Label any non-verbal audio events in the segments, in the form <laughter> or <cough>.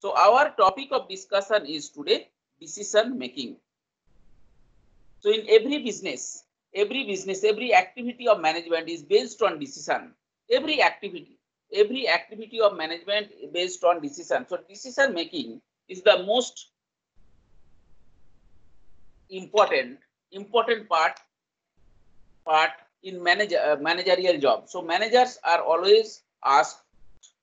So our topic of discussion is today decision making. So in every business, every business, every activity of management is based on decision. Every activity, every activity of management based on decision. So decision making is the most important important part part in manager uh, managerial job. So managers are always asked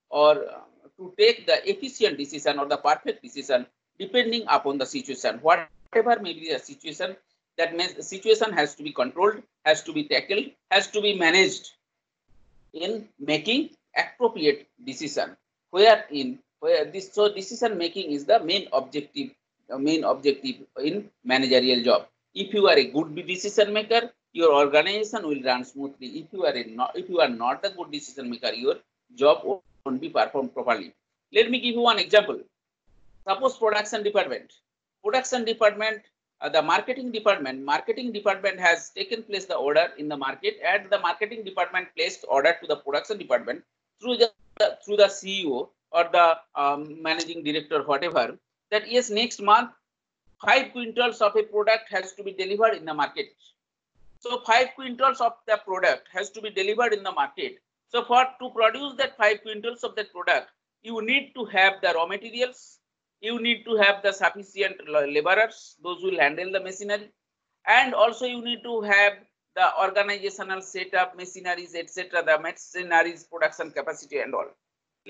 or uh, to take the efficient decision or the perfect decision depending upon the situation. Whatever may be the situation, that means the situation has to be controlled, has to be tackled, has to be managed in making appropriate decision. Where in where this so decision making is the main objective, the main objective in managerial job. If you are a good decision maker, your organization will run smoothly. If you are not, if you are not a good decision maker, your job won't be performed properly. Let me give you one example. Suppose production department, production department, uh, the marketing department, marketing department has taken place the order in the market, and the marketing department placed order to the production department through the through the CEO or the um, managing director, whatever. That yes, next month five quintals of a product has to be delivered in the market. So five quintals of the product has to be delivered in the market. So for to produce that five quintals of that product, you need to have the raw materials, you need to have the sufficient laborers, those who will handle the machinery, and also you need to have the organizational setup, machineries, etc., the machineries, production capacity and all.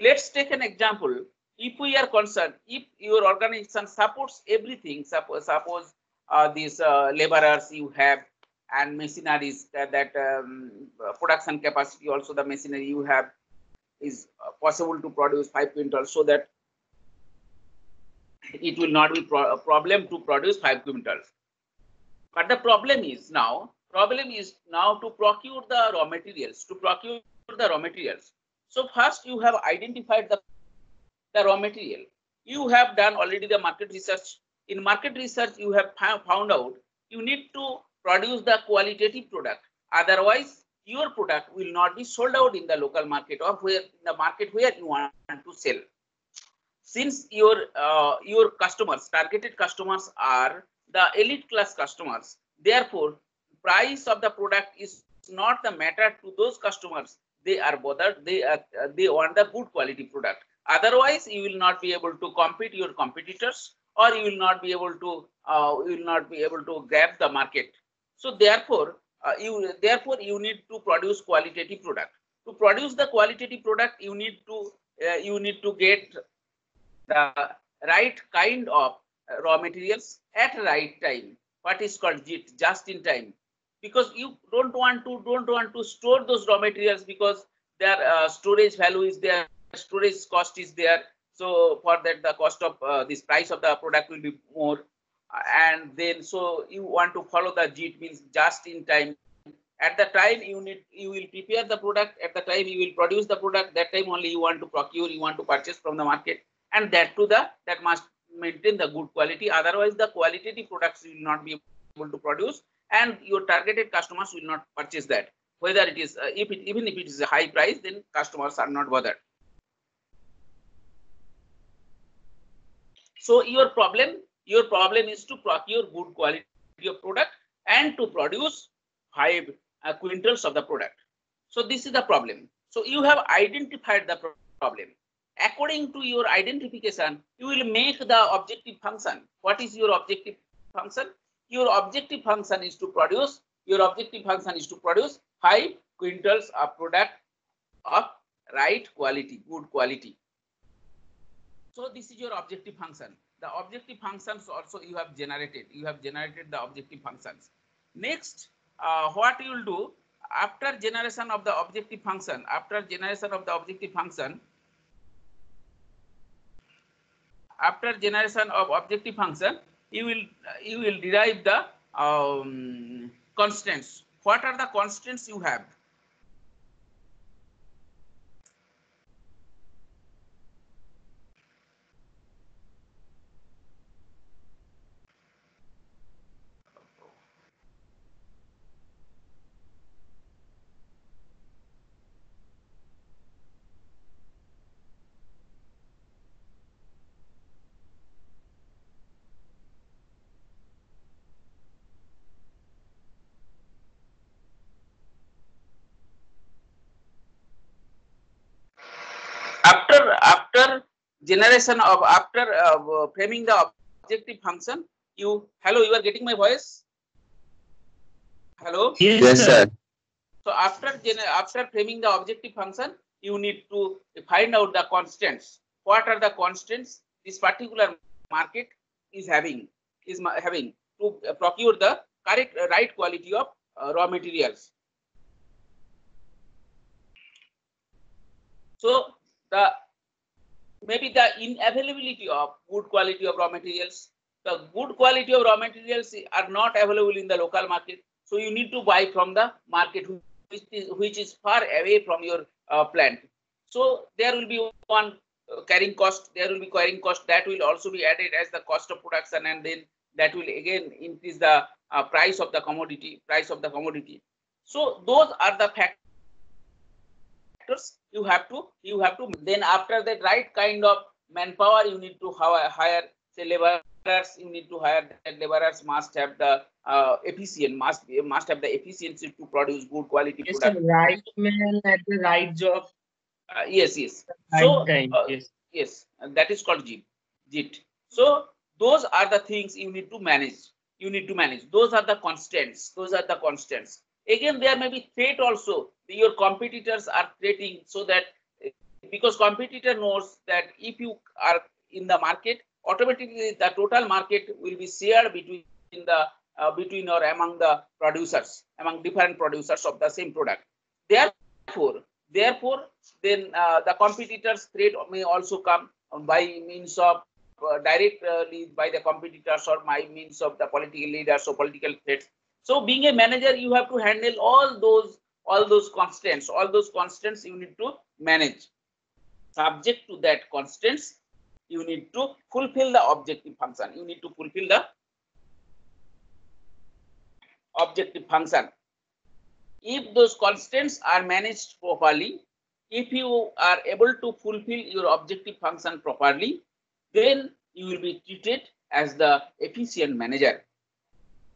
Let's take an example. If we are concerned, if your organization supports everything, suppose, suppose uh, these uh, laborers you have and machineries that, that um, production capacity also the machinery you have is uh, possible to produce 5 quintals so that it will not be pro a problem to produce 5 quintals. But the problem is now, problem is now to procure the raw materials, to procure the raw materials. So first you have identified the, the raw material. You have done already the market research. In market research, you have found out you need to produce the qualitative product. Otherwise, your product will not be sold out in the local market or where the market where you want to sell. Since your uh, your customers, targeted customers are the elite class customers, therefore price of the product is not the matter to those customers. They are bothered. They are, uh, they want the good quality product. Otherwise, you will not be able to compete your competitors, or you will not be able to uh, you will not be able to grab the market so therefore, uh, you therefore you need to produce qualitative product. To produce the qualitative product, you need to uh, you need to get the right kind of raw materials at right time. What is called just in time, because you don't want to don't want to store those raw materials because their uh, storage value is there, storage cost is there. So for that, the cost of uh, this price of the product will be more and then so you want to follow the JIT means just in time. At the time you need you will prepare the product. At the time you will produce the product. That time only you want to procure, you want to purchase from the market, and that to the that must maintain the good quality. Otherwise, the qualitative products will not be able to produce, and your targeted customers will not purchase that. Whether it is uh, if it, even if it is a high price, then customers are not bothered. So your problem your problem is to procure good quality of product and to produce five uh, quintals of the product. So this is the problem. So you have identified the problem. According to your identification, you will make the objective function. What is your objective function? Your objective function is to produce, your objective function is to produce five quintals of product of right quality, good quality. So this is your objective function the objective functions also you have generated. You have generated the objective functions. Next, uh, what you will do after generation of the objective function, after generation of the objective function, after generation of objective function, you will you will derive the um, constants. What are the constants you have? Generation of after uh, framing the objective function, you hello, you are getting my voice? Hello. Yes, Yes, sir. sir. So after gener- after framing the objective function, you need to find out the constants. What are the constants this particular market is having is having to procure the correct uh, right quality of uh, raw materials. So the maybe the inavailability of good quality of raw materials. The good quality of raw materials are not available in the local market. So you need to buy from the market which is, which is far away from your uh, plant. So there will be one uh, carrying cost, there will be carrying cost that will also be added as the cost of production and then that will again increase the uh, price of the commodity, price of the commodity. So those are the factors you have to, you have to, then after that right kind of manpower you need to hire, say laborers, you need to hire that laborers must have the uh, efficient, must, be- must have the efficiency to produce good quality Yes, product. Right man at the right job, Uh, yes, yes. right So, time. uh, yes. Yes, and that is called JIT. JIT. So those are the things you need to manage. You need to manage. Those are the constants. Those are the constants. Again, there may be threat also. Your competitors are threatening so that because competitor knows that if you are in the market, automatically the total market will be shared between the uh, between or among the producers, among different producers of the same product. Therefore, therefore, then uh, the competitors threat may also come by means of uh, directly by the competitors or by means of the political leaders or political threats. So being a manager, you have to handle all those all those constants, all those constants you need to manage. Subject to that constants, you need to fulfill the objective function. You need to fulfill the objective function. If those constants are managed properly, if you are able to fulfill your objective function properly, then you will be treated as the efficient manager.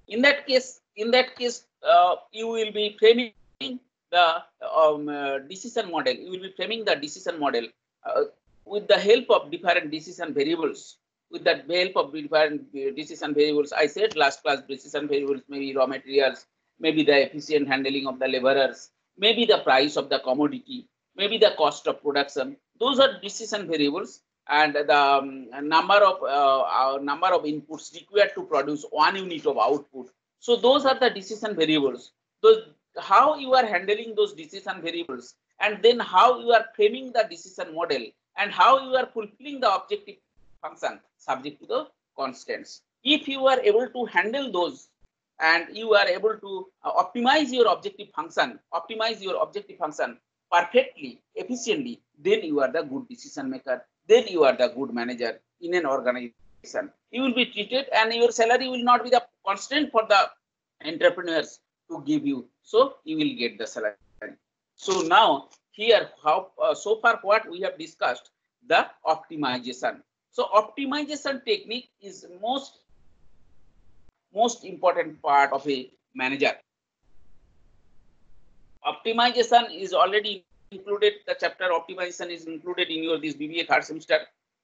In that case, in that case, uh, you will be framing the um, uh, decision model. You will be framing the decision model uh, with the help of different decision variables. With the help of different uh, decision variables, I said last class decision variables maybe raw materials, maybe the efficient handling of the laborers, maybe the price of the commodity, maybe the cost of production. Those are decision variables, and the um, number of uh, number of inputs required to produce one unit of output. So those are the decision variables. Those how you are handling those decision variables, and then how you are framing the decision model, and how you are fulfilling the objective function subject to the constants. If you are able to handle those and you are able to uh, optimize your objective function, optimize your objective function perfectly, efficiently, then you are the good decision maker, then you are the good manager in an organization. You will be treated and your salary will not be the constant for the entrepreneurs to give you. So you will get the salary. So now here, how uh, so far what we have discussed, the optimization. So optimization technique is most most important part of a manager. Optimization is already included. The chapter optimization is included in your this BBA third semester.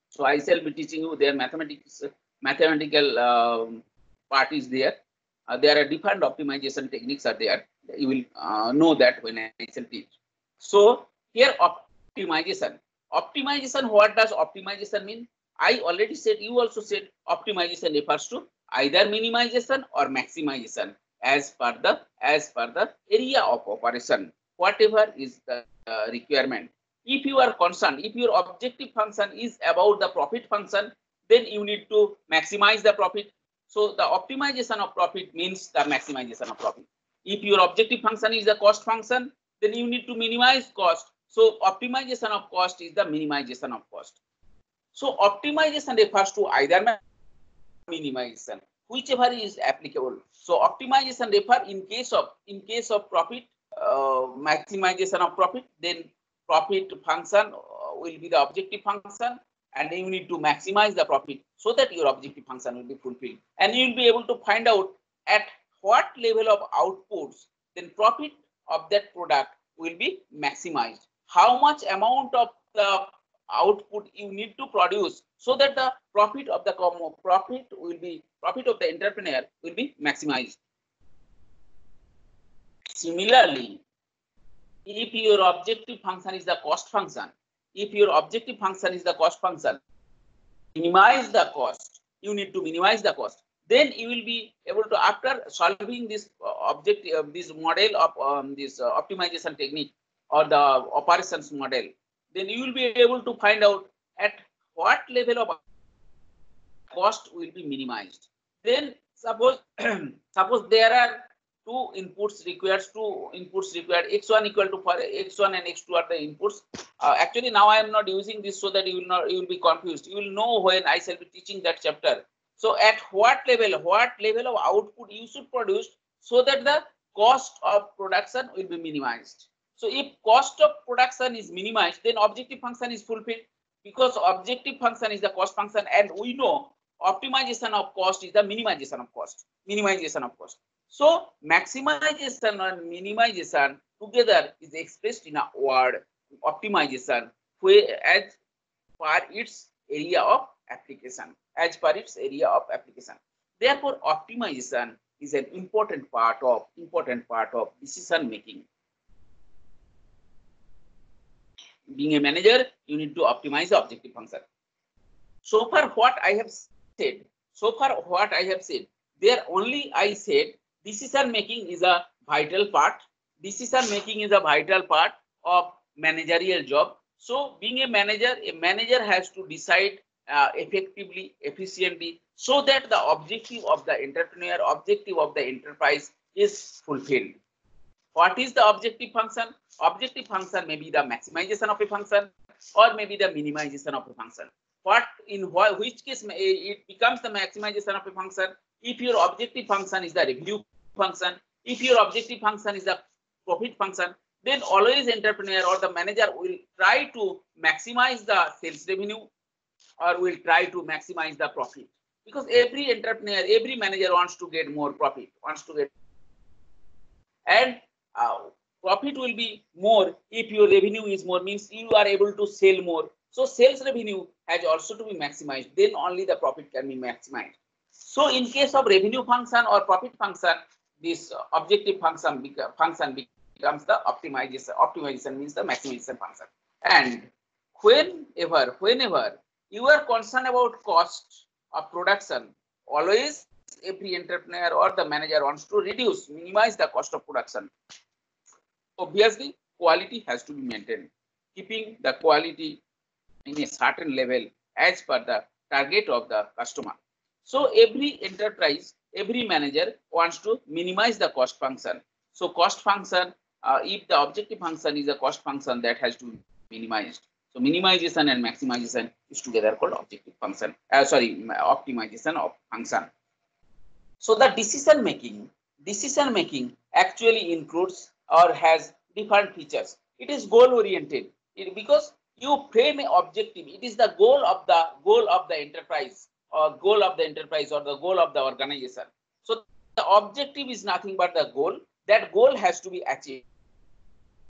So I shall be teaching you their mathematics, mathematical um, part is there. Uh, there are different optimization techniques are there. You will uh, know that when I shall teach. So here optimization. Optimization. What does optimization mean? I already said. You also said optimization refers to either minimization or maximization as per the as per the area of operation whatever is the uh, requirement if you are concerned if your objective function is about the profit function then you need to maximize the profit so the optimization of profit means the maximization of profit. If your objective function is the cost function then you need to minimize cost. So optimization of cost is the minimization of cost. So optimization refers to either minimization whichever is applicable. So optimization refer in case of in case of profit uh, maximization of profit then profit function uh, will be the objective function and you need to maximize the profit so that your objective function will be fulfilled and you will be able to find out at what level of outputs then profit of that product will be maximized how much amount of the output you need to produce so that the profit of the profit will be profit of the entrepreneur will be maximized. Similarly, if your objective function is the cost function, if your objective function is the cost function, minimize the cost. You need to minimize the cost. Then you will be able to, after solving this uh, object, uh, this model of um, this uh, optimization technique or the operations model, then you will be able to find out at what level of cost will be minimized. Then suppose <clears throat> suppose there are two inputs required, two inputs required, x1 equal to for x1 and x2 are the inputs. Uh, actually, now I am not using this so that you will not you will be confused. You will know when I shall be teaching that chapter. So at what level, what level of output you should produce so that the cost of production will be minimized. So if cost of production is minimized, then objective function is fulfilled because objective function is the cost function and we know optimization of cost is the minimization of cost, minimization of cost. So maximization and minimization together is expressed in a word optimization as per its area of application, as per its area of application. Therefore, optimization is an important part of important part of decision making. Being a manager, you need to optimize the objective function. So far, what I have said, so far what I have said, there only I said decision making is a vital part. Decision making is a vital part of managerial job. So being a manager, a manager has to decide uh, effectively, efficiently, so that the objective of the entrepreneur, objective of the enterprise is fulfilled. What is the objective function? Objective function may be the maximization of a function or maybe the minimization of a function. What in wh which case it becomes the maximization of a function if your objective function is the revenue function, if your objective function is the profit function, then always entrepreneur or the manager will try to maximize the sales revenue or will try to maximize the profit. Because every entrepreneur every manager wants to get more profit wants to get and uh, profit will be more if your revenue is more means you are able to sell more. So sales revenue has also to be maximized. Then only the profit can be maximized. So in case of revenue function or profit function this objective function function becomes the optimization optimization means the maximization function and whenever whenever you are concerned about cost of production, always every entrepreneur or the manager wants to reduce, minimize the cost of production. Obviously, quality has to be maintained, keeping the quality in a certain level as per the target of the customer. So every enterprise, every manager wants to minimize the cost function. So cost function, uh, if the objective function is a cost function that has to be minimized. So minimization and maximization is together called objective function. Uh, sorry, optimization of function. So the decision making, decision making actually includes or has different features. It is goal oriented it, because you frame an objective. It is the goal of the goal of the enterprise or goal of the enterprise or the goal of the organization. So the objective is nothing but the goal. That goal has to be achieved.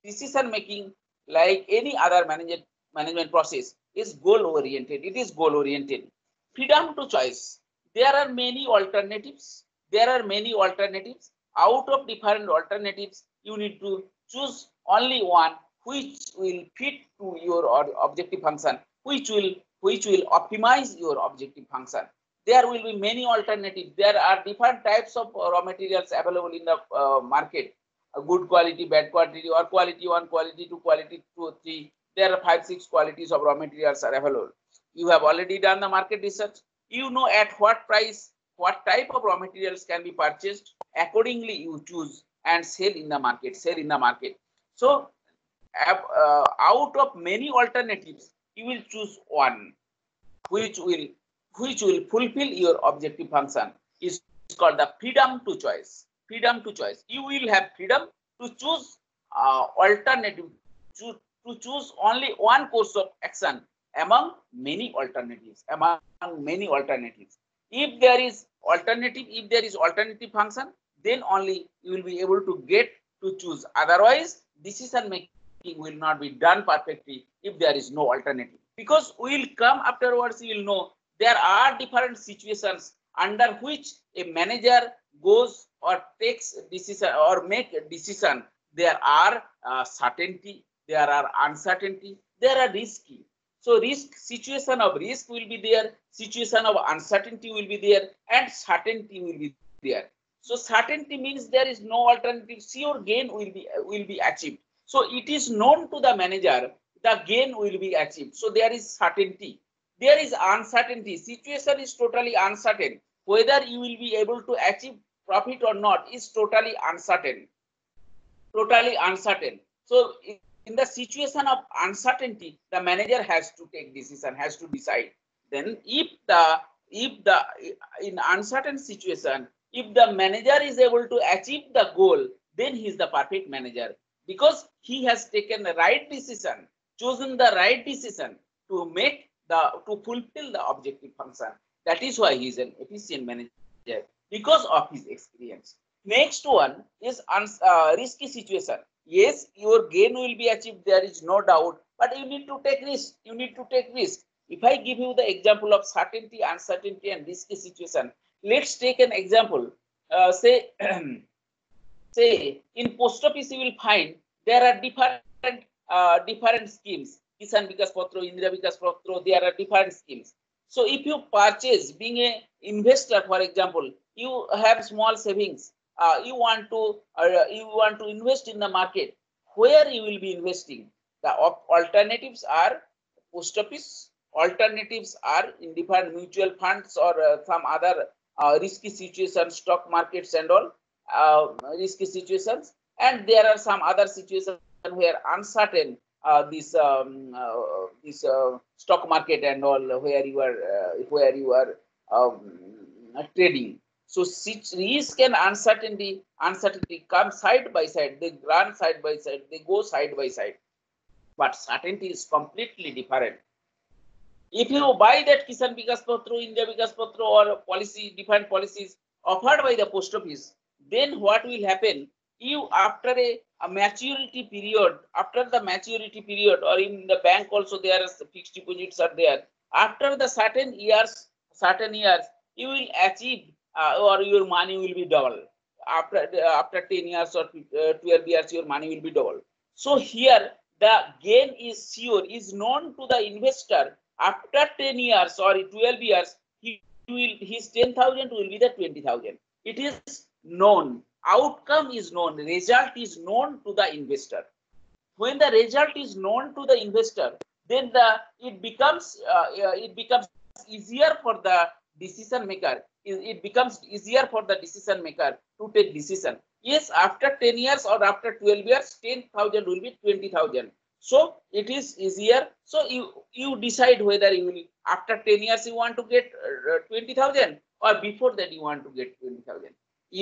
Decision making, like any other manager, management process is goal oriented. It is goal oriented. Freedom to choice. There are many alternatives. There are many alternatives. Out of different alternatives, you need to choose only one which will fit to your objective function, which will which will optimize your objective function. There will be many alternatives. There are different types of raw materials available in the uh, market. Good quality, bad quality, or quality one, quality two, quality two, three, there are five, six qualities of raw materials are available. You have already done the market research. You know at what price, what type of raw materials can be purchased. Accordingly, you choose and sell in the market, sell in the market. So uh, out of many alternatives, you will choose one which will which will fulfill your objective function is called the freedom to choice. Freedom to choice. You will have freedom to choose uh, alternative, choose, to choose only one course of action among many alternatives, among many alternatives. If there is alternative, if there is alternative function, then only you will be able to get to choose. Otherwise, decision making will not be done perfectly if there is no alternative. Because we will come afterwards, you will know there are different situations under which a manager goes or takes decision or make a decision. There are uh, certainty, there are uncertainty, there are risky. So risk situation of risk will be there, situation of uncertainty will be there, and certainty will be there. So certainty means there is no alternative. Sure gain will be will be achieved. So it is known to the manager the gain will be achieved. So there is certainty. There is uncertainty. Situation is totally uncertain. Whether you will be able to achieve profit or not is totally uncertain. Totally uncertain. So in the situation of uncertainty, the manager has to take decision, has to decide. Then if the if the in uncertain situation, if the manager is able to achieve the goal, then he is the perfect manager because he has taken the right decision, chosen the right decision to make the to fulfill the objective function. That is why he is an efficient manager because of his experience. Next one is uh, risky situation. Yes, your gain will be achieved. There is no doubt, but you need to take risk. You need to take risk. If I give you the example of certainty, uncertainty, and risky situation, let's take an example. Uh, say, <clears throat> say in post office, you will find there are different uh, different schemes. Kisan Vikas Patro, Indira Vikas Patro, there are different schemes. So if you purchase, being a investor, for example, you have small savings. Uh, you want to uh, you want to invest in the market. Where you will be investing? The alternatives are post office. Alternatives are in different mutual funds or uh, some other uh, risky situations, stock markets and all uh, risky situations. And there are some other situations where uncertain this um, uh, this uh, stock market and all where you are uh, where you are um, trading. So risk and uncertainty uncertainty come side by side. They run side by side. They go side by side. But certainty is completely different. If you buy that Kisan Vikas Patro, India Vikas Patro or policy, different policies offered by the post office, then what will happen? You after a a maturity period after the maturity period or in the bank also there are fixed deposits are there. After the certain years certain years you will achieve uh, or your money will be double after uh, after 10 years or uh, 12 years your money will be double so here the gain is sure is known to the investor. After 10 years or 12 years he will his 10000 will be the 20000 it is known outcome is known, result is known to the investor. When the result is known to the investor, then the it becomes uh, it becomes easier for the decision maker. It becomes easier for the decision maker to take decision. Yes, after 10 years or after 12 years, 10,000 will be 20,000. So it is easier. So you you decide whether you will after 10 years you want to get uh, 20,000 or before that you want to get 20,000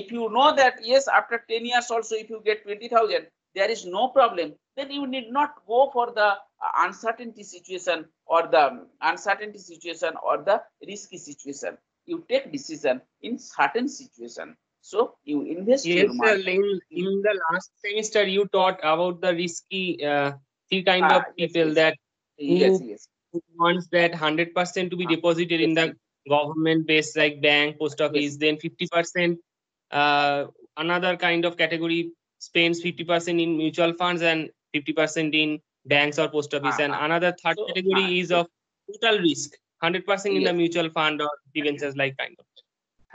if you know that yes after 10 years also if you get 20000 there is no problem. Then you need not go for the uh, uncertainty situation or the uncertainty situation or the risky situation. You take decision in certain situation. So you invest yes sir, in, in the last semester you taught about the risky uh, three kind ah, of people yes, that yes yes. wants that 100% to be ah, deposited yes, in the government based like bank post office then 50% uh, another kind of category spends 50% in mutual funds and 50% in banks or post office uh, and uh-huh. another third so, category uh, is of total risk 100% yes. in the mutual fund or debentures like kind of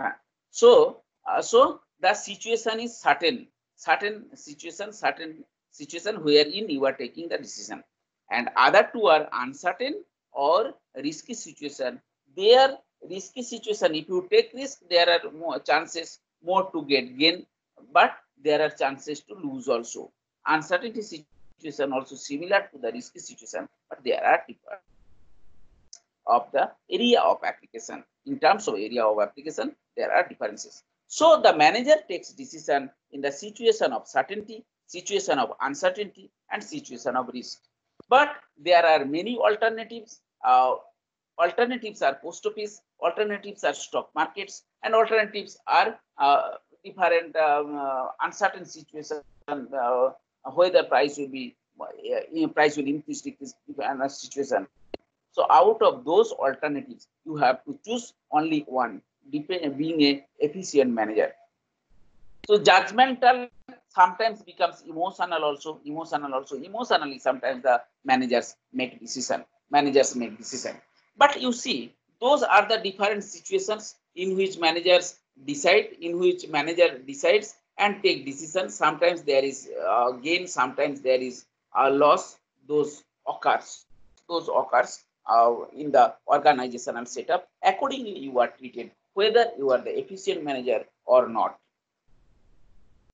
uh, so uh, so the situation is certain certain situation certain situation wherein you are taking the decision and other two are uncertain or risky situation there risky situation if you take risk there are more chances more to get gain, but there are chances to lose also. Uncertainty situation also similar to the risky situation, but there are different of the area of application. In terms of area of application, there are differences. So the manager takes decision in the situation of certainty, situation of uncertainty, and situation of risk. But there are many alternatives. Uh, alternatives are post office, alternatives are stock markets, and alternatives are uh, different um, uh, uncertain situations uh, whether price will be uh, price will increase, decrease, another situation. So out of those alternatives, you have to choose only one, depend, being a efficient manager. So judgmental sometimes becomes emotional also, emotional also. Emotionally, sometimes the managers make decision, managers make decision. But you see, those are the different situations in which managers decide, in which manager decides and take decisions. Sometimes there is uh, gain, sometimes there is a loss. Those occurs. Those occurs uh, in the organizational setup. Accordingly, you are treated whether you are the efficient manager or not.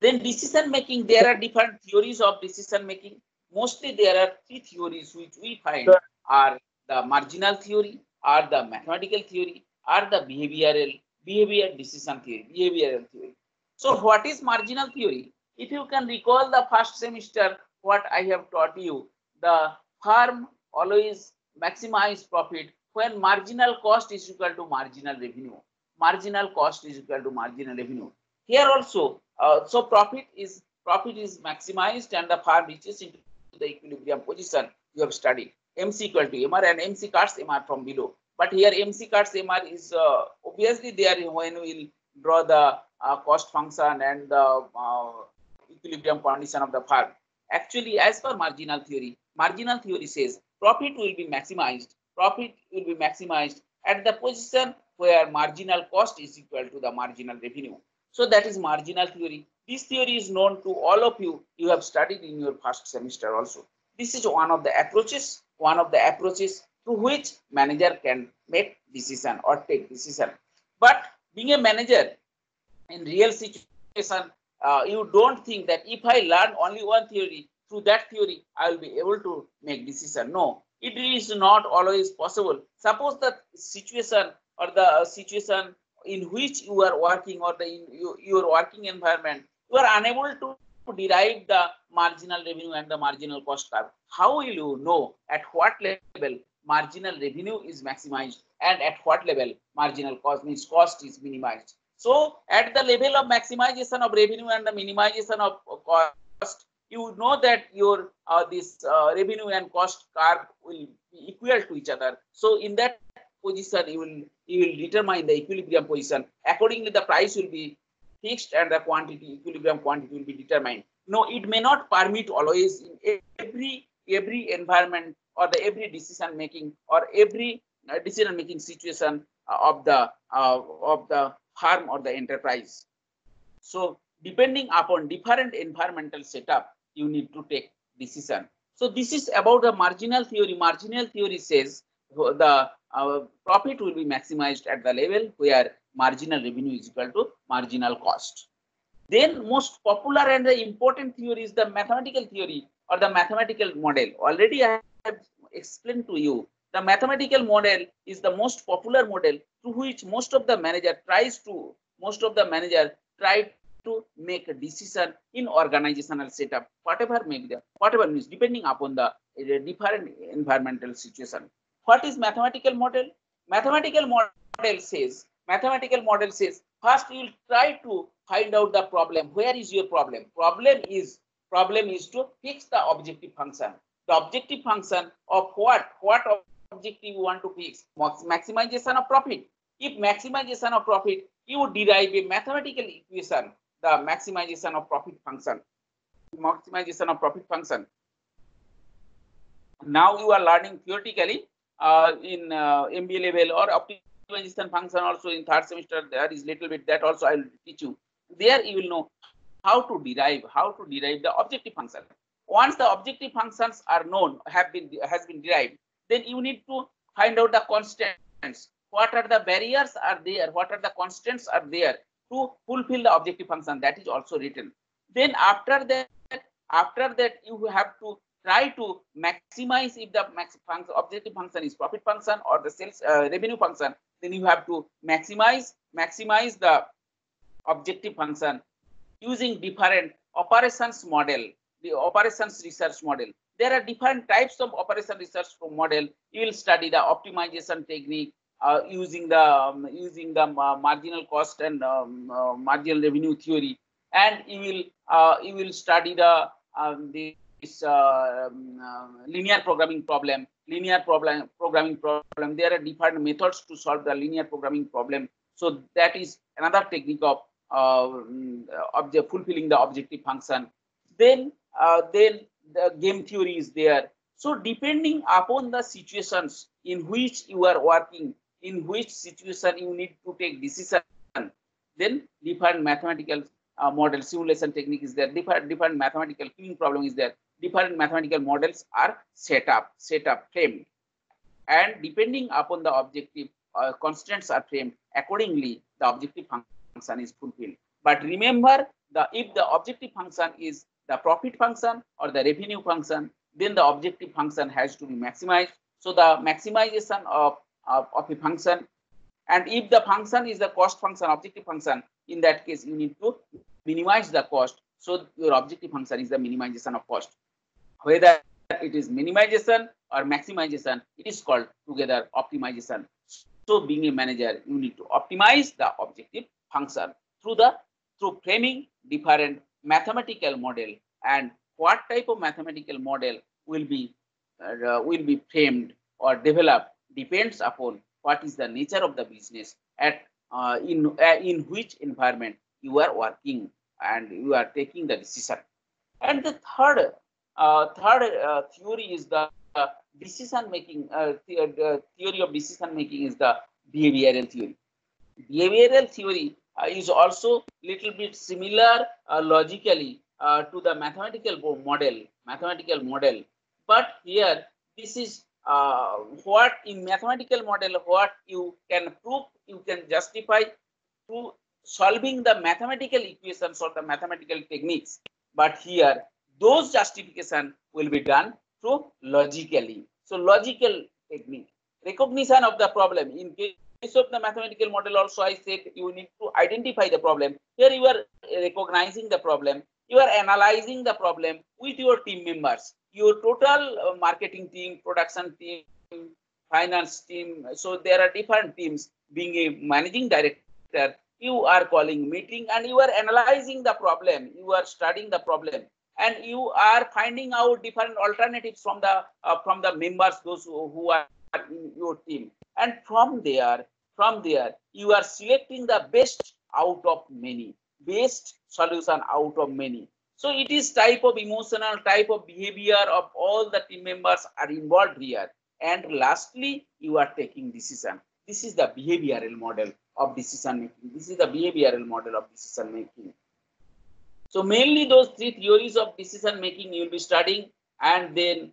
Then decision making, there are different theories of decision making. Mostly there are three theories which we find are the marginal theory, are the mathematical theory, are the behavioral behavior decision theory, behavioral theory. So what is marginal theory? If you can recall the first semester, what I have taught you, the firm always maximize profit when marginal cost is equal to marginal revenue. Marginal cost is equal to marginal revenue. Here also, uh, so profit is profit is maximized and the firm reaches into the equilibrium position you have studied. MC equal to MR and MC cuts MR from below. But here MC cuts MR is uh, obviously there when we will draw the uh, cost function and the uh, equilibrium condition of the firm. Actually, as per marginal theory, marginal theory says profit will be maximized. Profit will be maximized at the position where marginal cost is equal to the marginal revenue. So that is marginal theory. This theory is known to all of you. You have studied in your first semester also. This is one of the approaches, one of the approaches through which manager can make decision or take decision. But being a manager in real situation, uh, you don't think that if I learn only one theory, through that theory, I will be able to make decision. No, it is not always possible. Suppose the situation or the situation in which you are working or the in you, your working environment, you are unable to derive the marginal revenue and the marginal cost curve. How will you know at what level marginal revenue is maximized and at what level marginal cost means cost is minimized? So at the level of maximization of revenue and the minimization of cost, you know that your uh, this uh, revenue and cost curve will be equal to each other. So in that position, you will you will determine the equilibrium position. Accordingly, the price will be fixed and the quantity equilibrium quantity will be determined. No, it may not permit always in every every environment or the every decision making or every uh, decision making situation uh, of the uh, of the firm or the enterprise. So depending upon different environmental setup, you need to take decision. So this is about the marginal theory. Marginal theory says the uh, profit will be maximized at the level where marginal revenue is equal to marginal cost. Then most popular and the important theory is the mathematical theory or the mathematical model. Already I have explained to you the mathematical model is the most popular model to which most of the manager tries to most of the manager try to make a decision in organizational setup whatever make the whatever means depending upon the uh, different environmental situation what is mathematical model? Mathematical model says, mathematical model says, first you will try to find out the problem. Where is your problem? Problem is, problem is to fix the objective function. The objective function of what? What objective you want to fix? Maximization of profit. If maximization of profit, you derive a mathematical equation, the maximization of profit function. Maximization of profit function. Now you are learning theoretically uh, in uh, MBA level or optimization function also in third semester there is little bit that also I will teach you. There you will know how to derive, how to derive the objective function. Once the objective functions are known, have been has been derived, then you need to find out the constants. What are the barriers are there? What are the constants are there to fulfill the objective function? That is also written. Then after that, after that you have to try to maximize if the max function, objective function is profit function or the sales uh, revenue function, then you have to maximize maximize the objective function using different operations model, the operations research model. There are different types of operation research model. You will study the optimization technique uh, using the um, using the uh, marginal cost and um, uh, marginal revenue theory, and you will uh, you will study the um, the uh, um, uh, linear programming problem, linear problem, programming problem. There are different methods to solve the linear programming problem. So that is another technique of object fulfilling the objective function. Then, uh, then the game theory is there. So depending upon the situations in which you are working, in which situation you need to take decision, then different mathematical uh, model simulation technique is there, different, different mathematical queuing problem is there, different mathematical models are set up, set up, framed. And depending upon the objective, uh, constraints are framed, accordingly, the objective function is fulfilled. But remember, the if the objective function is the profit function or the revenue function, then the objective function has to be maximized. So the maximization of, of, of a function, and if the function is the cost function, objective function, in that case, you need to minimize the cost. So your objective function is the minimization of cost. Whether it is minimization or maximization, it is called together optimization. So being a manager, you need to optimize the objective function through the through framing different mathematical model and what type of mathematical model will be uh, will be framed or developed depends upon what is the nature of the business at uh, in uh, in which environment you are working and you are taking the decision. And the third uh, third uh, theory is the decision making uh, the, uh, theory of decision making is the behavioral theory. Behavioral theory Uh, is also little bit similar uh, logically uh, to the mathematical model mathematical model. But here this is uh, what in mathematical model what you can prove you can justify through solving the mathematical equations or the mathematical techniques. But here those justification will be done through logically. So logical technique recognition of the problem in case of the mathematical model also i said you need to identify the problem here you are recognizing the problem you are analyzing the problem with your team members your total uh, marketing team, production team, finance team. So there are different teams. Being a managing director, you are calling meeting and you are analyzing the problem. You are studying the problem and you are finding out different alternatives from the uh, from the members, those who, who are in your team. And from there, from there, you are selecting the best out of many, best solution out of many. So it is type of emotional type of behavior of all the team members are involved here. And lastly, you are taking decision. This is the behavioral model of decision making. This is the behavioral model of decision making. So mainly those three theories of decision making you will be studying and then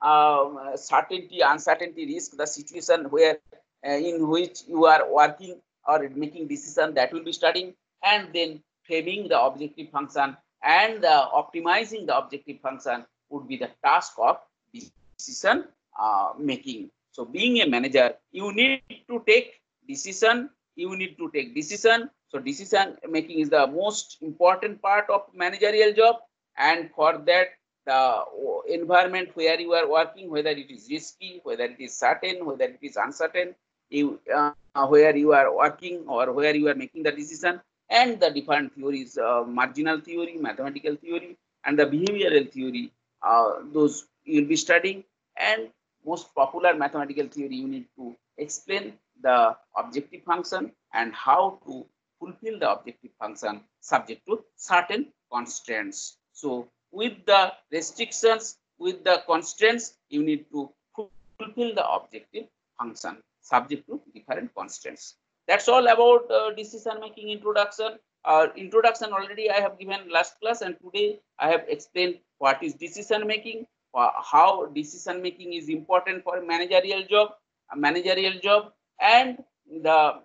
um, certainty, uncertainty, risk, the situation where uh, in which you are working or making decision that will be studying and then framing the objective function and optimizing the objective function would be the task of decision uh, making. So being a manager, you need to take decision, you need to take decision. So decision making is the most important part of managerial job. And for that, the environment where you are working, whether it is risky, whether it is certain, whether it is uncertain, you, uh, where you are working or where you are making the decision, and the different theories, uh, marginal theory, mathematical theory, and the behavioral theory, uh, those you'll be studying. And most popular mathematical theory, you need to explain the objective function and how to fulfill the objective function subject to certain constraints. So with the restrictions, with the constraints, you need to fulfill the objective function subject to different constraints. That's all about uh, decision making introduction. Uh, introduction already I have given last class and today I have explained what is decision making, uh, how decision making is important for a managerial job, a managerial job and the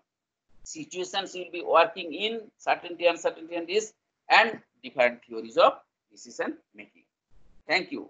situations will be working in certainty, uncertainty and risk and different theories of decision making. Thank you.